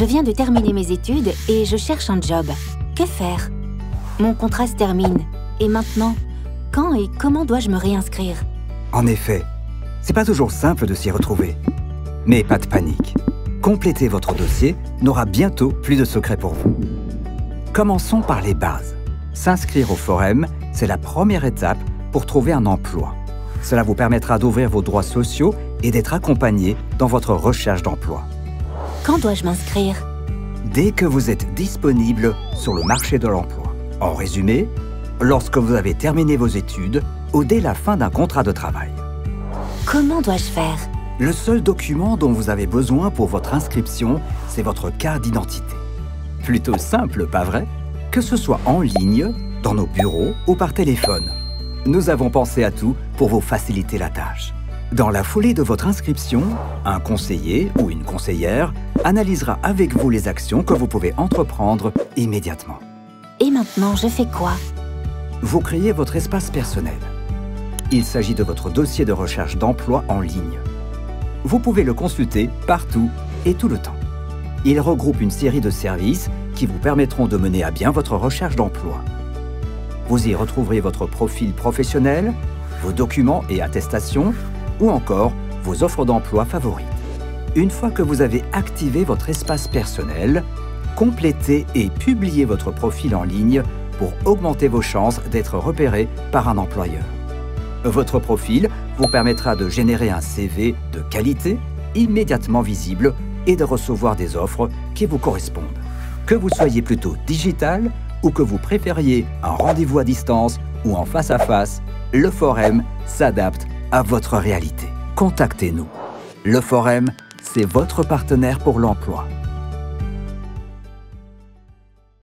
Je viens de terminer mes études et je cherche un job. Que faire? Mon contrat se termine. Et maintenant, quand et comment dois-je me réinscrire? En effet, c'est pas toujours simple de s'y retrouver. Mais pas de panique. Compléter votre dossier n'aura bientôt plus de secret pour vous. Commençons par les bases. S'inscrire au Forum, c'est la première étape pour trouver un emploi. Cela vous permettra d'ouvrir vos droits sociaux et d'être accompagné dans votre recherche d'emploi. Quand dois-je m'inscrire Dès que vous êtes disponible sur le marché de l'emploi. En résumé, lorsque vous avez terminé vos études ou dès la fin d'un contrat de travail. Comment dois-je faire Le seul document dont vous avez besoin pour votre inscription, c'est votre carte d'identité. Plutôt simple, pas vrai? Que ce soit en ligne, dans nos bureaux ou par téléphone. Nous avons pensé à tout pour vous faciliter la tâche. Dans la foulée de votre inscription, un conseiller ou une conseillère analysera avec vous les actions que vous pouvez entreprendre immédiatement. Et maintenant, je fais quoi? Vous créez votre espace personnel. Il s'agit de votre dossier de recherche d'emploi en ligne. Vous pouvez le consulter partout et tout le temps. Il regroupe une série de services qui vous permettront de mener à bien votre recherche d'emploi. Vous y retrouverez votre profil professionnel, vos documents et attestations, ou encore vos offres d'emploi favorites. Une fois que vous avez activé votre espace personnel, complétez et publiez votre profil en ligne pour augmenter vos chances d'être repéré par un employeur. Votre profil vous permettra de générer un CV de qualité immédiatement visible et de recevoir des offres qui vous correspondent. Que vous soyez plutôt digital ou que vous préfériez un rendez-vous à distance ou en face à face, le Forum s'adapte à votre réalité. Contactez-nous. Le Forum, c'est votre partenaire pour l'emploi.